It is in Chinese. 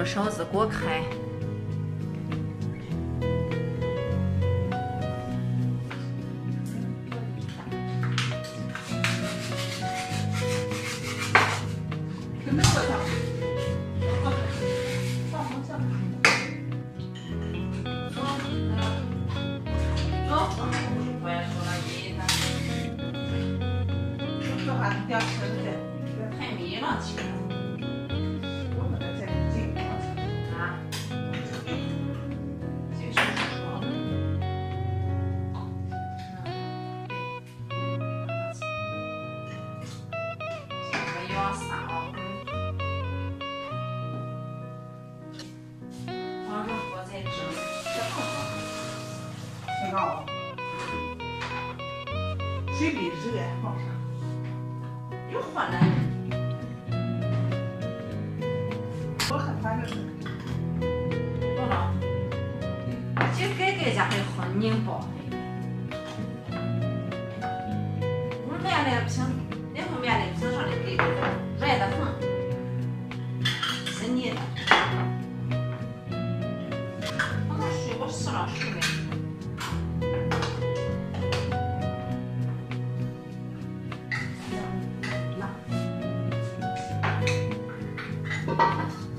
火勺子锅开。太迷了，其实。挺好。水比热呀，放上。又喝了，我很反正。多了。这盖盖家还好拧巴。我面来不行，那会面来不行上来给热得很，是腻的。我那水我试了试没。Música